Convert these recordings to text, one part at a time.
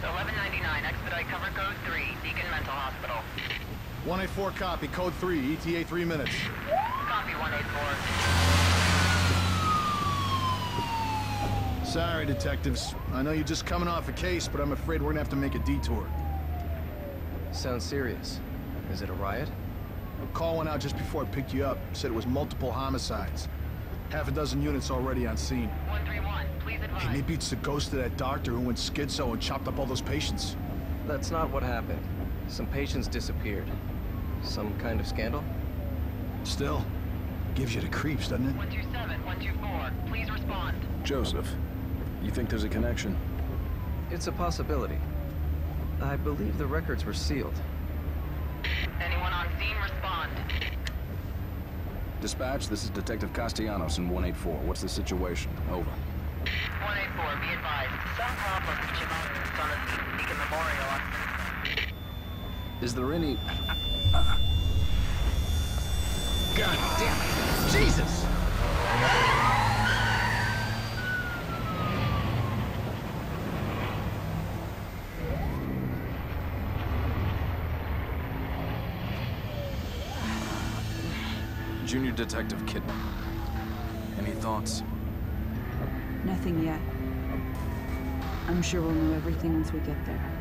units, 1199, expedite cover code 3, Beacon Mental Hospital. 184 copy, code 3, ETA 3 minutes. Copy 184. Sorry, detectives. I know you're just coming off a case, but I'm afraid we're gonna have to make a detour. Sounds serious. Is it a riot? A call went out just before I picked you up. Said it was multiple homicides. Half a dozen units already on scene. 131, please advise. Maybe it's the ghost of that doctor who went schizo and chopped up all those patients. That's not what happened. Some patients disappeared. Some kind of scandal? Still, gives you the creeps, doesn't it? 127, 124, please respond. Joseph, you think there's a connection? It's a possibility. I believe the records were sealed. Anyone on scene, respond. Dispatch, this is Detective Castellanos in 184. What's the situation? Over. 184, be advised. Some problem reaching out on the Beacon Memorial on Is there any... God damn it! Jesus! Junior Detective Kidman. Any thoughts? Nothing yet. I'm sure we'll know everything once we get there.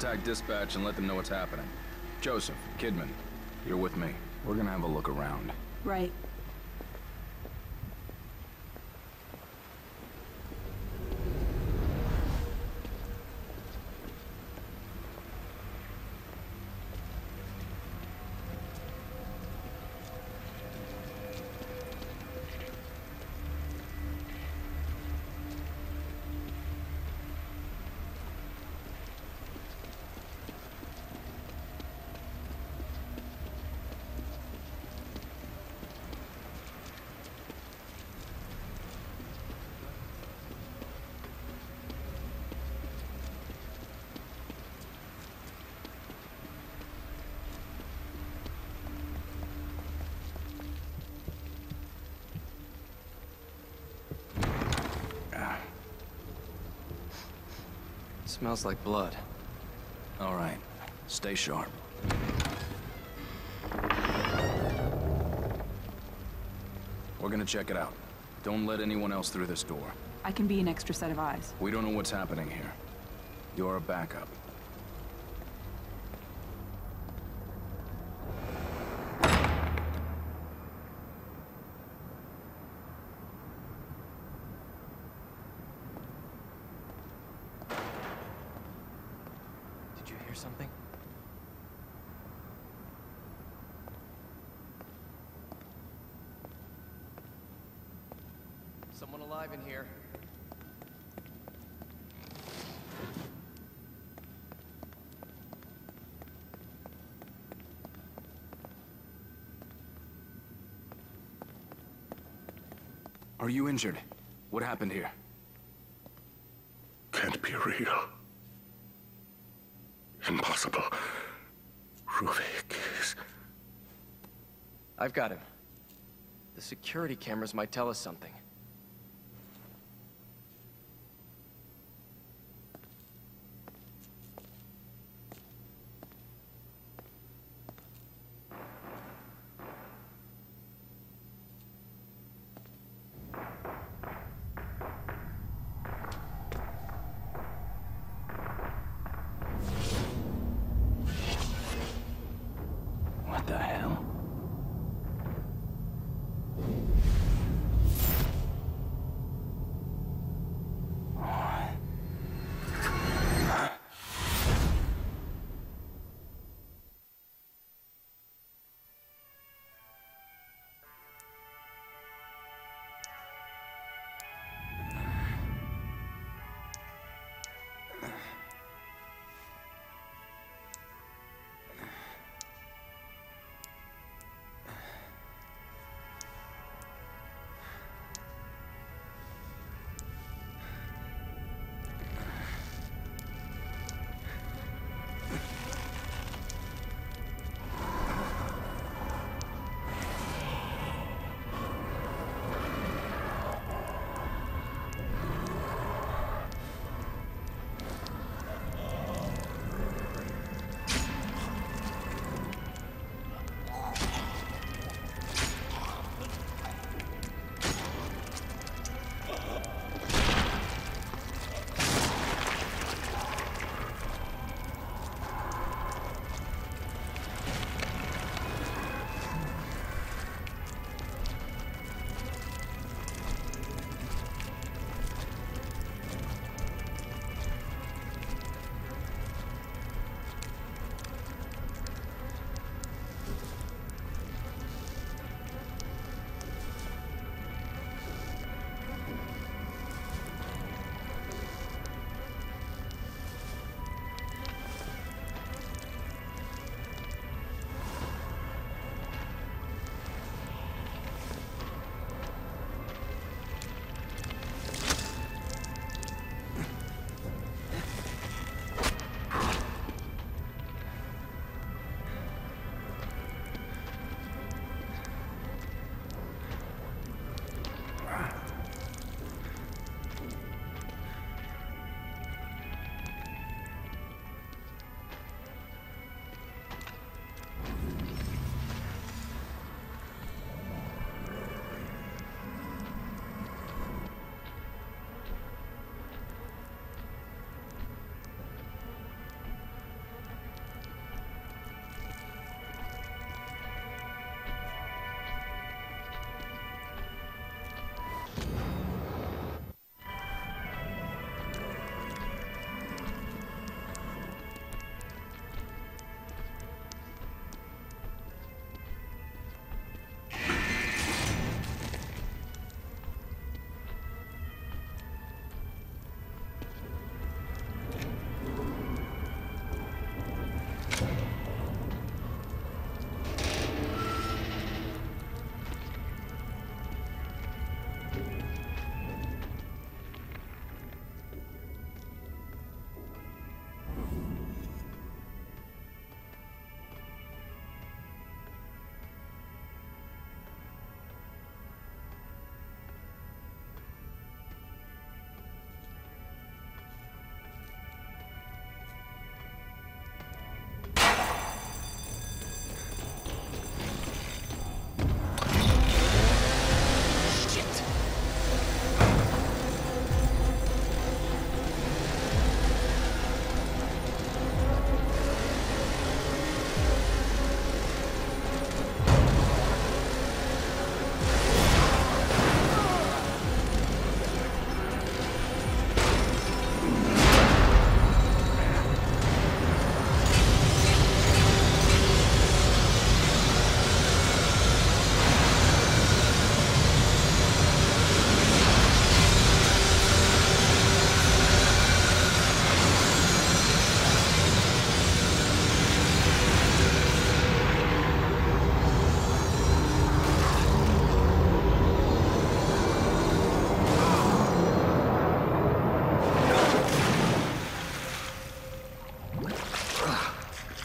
Contact dispatch and let them know what's happening. Joseph, Kidman, you're with me. We're gonna have a look around. Right. Smells like blood. All right, stay sharp. We're gonna check it out. Don't let anyone else through this door. I can be an extra set of eyes. We don't know what's happening here. You're a backup. Did you hear something? Someone alive in here. Are you injured? What happened here? Can't be real. Impossible. Ruvik is... I've got him. The security cameras might tell us something.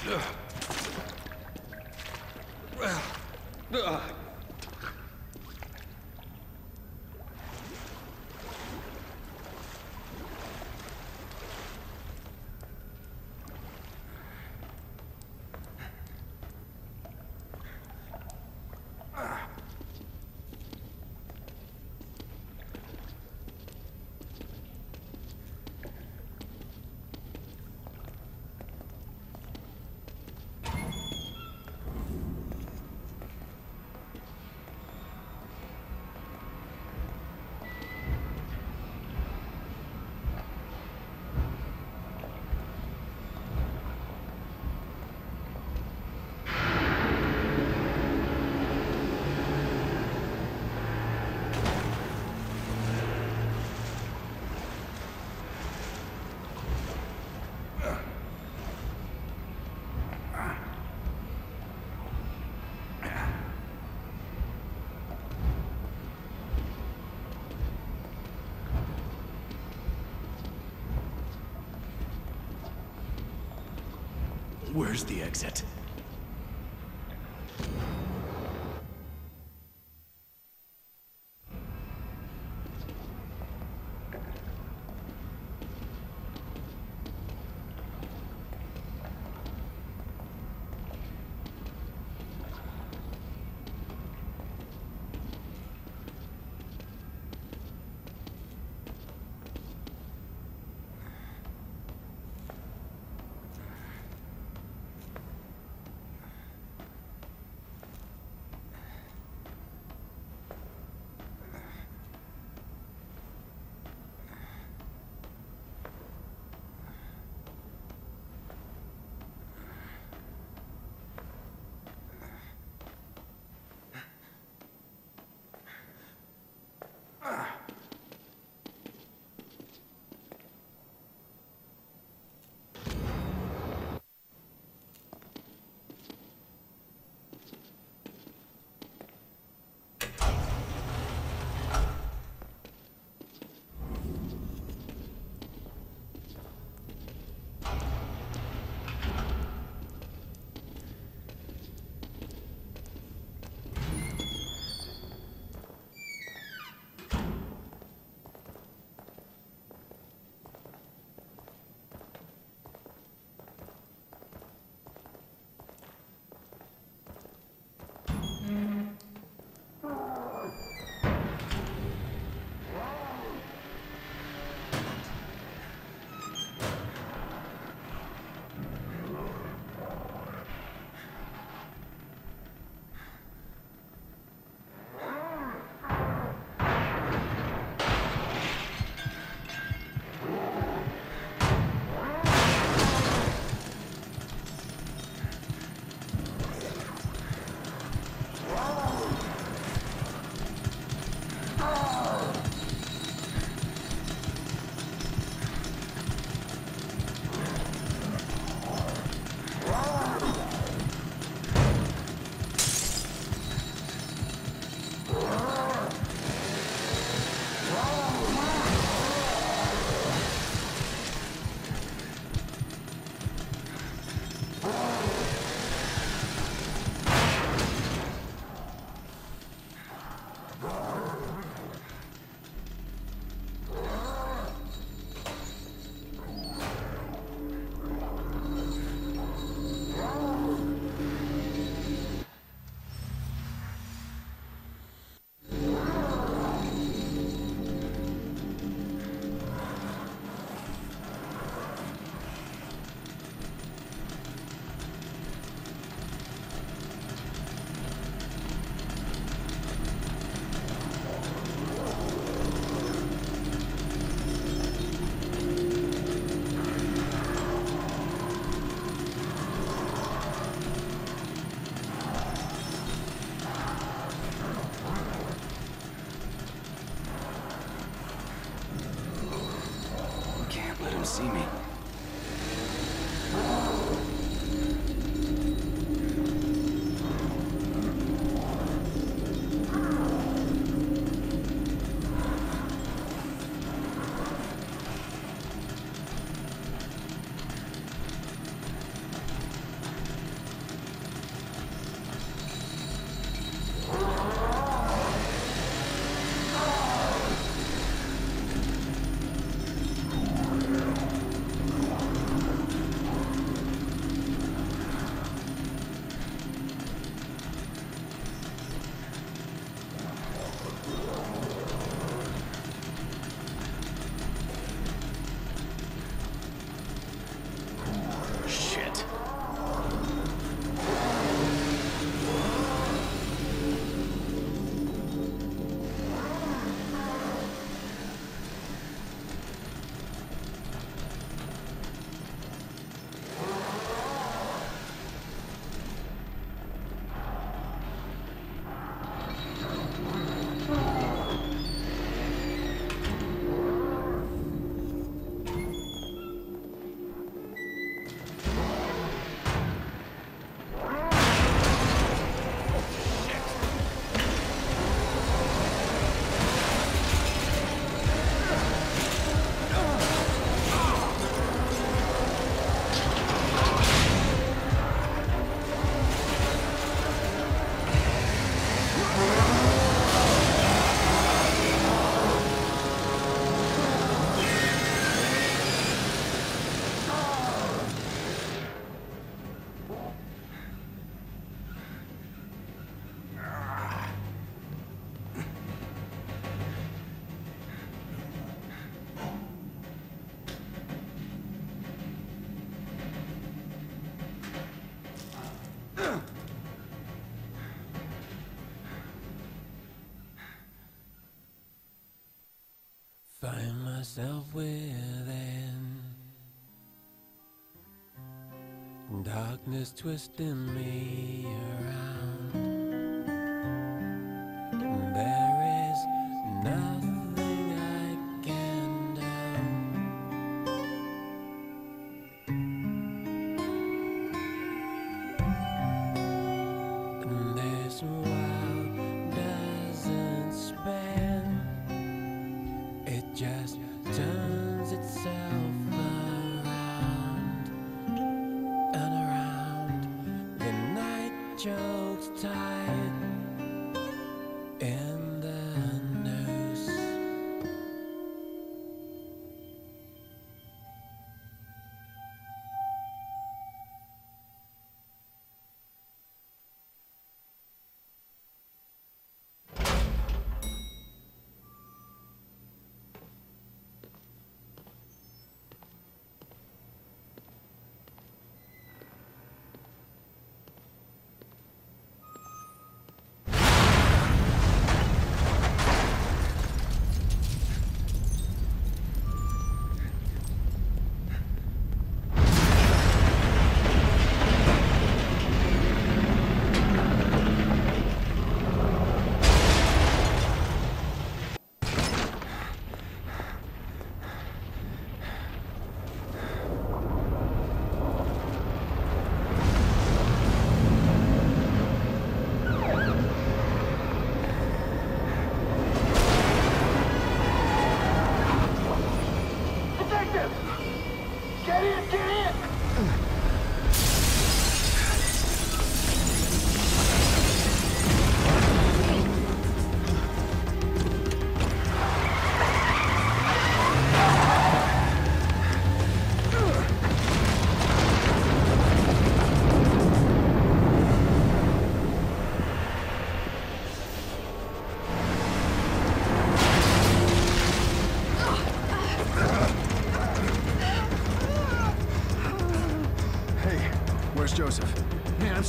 Uh. Uh. Where's the exit? Myself within. Darkness twisting me around. Chokes tight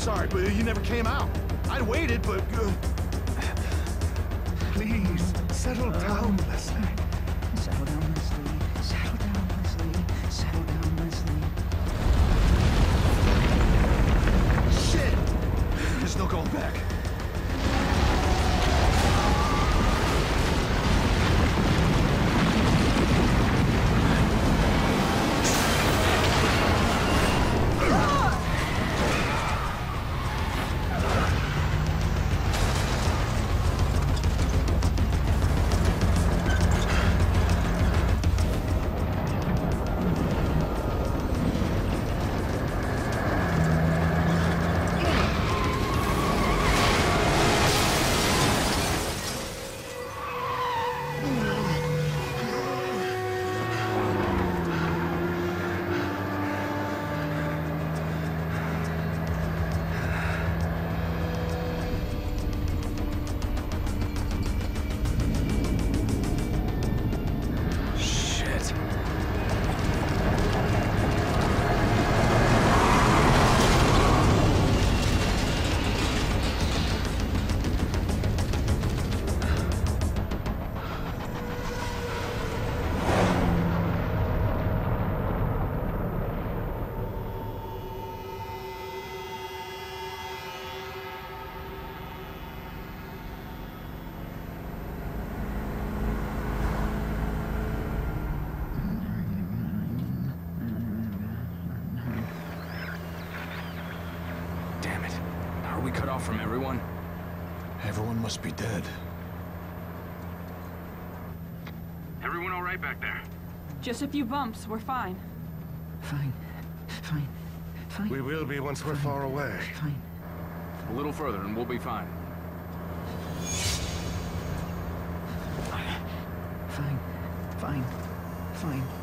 sorry, but you never came out. I'd waited, but... Uh... Please, settle down, Leslie. From everyone? Everyone must be dead. Everyone all right back there? Just a few bumps. We're fine. Fine. Fine. Fine. We will be once we're far away. Fine. A little further and we'll be fine. Fine. Fine. Fine. Fine. Fine. Fine.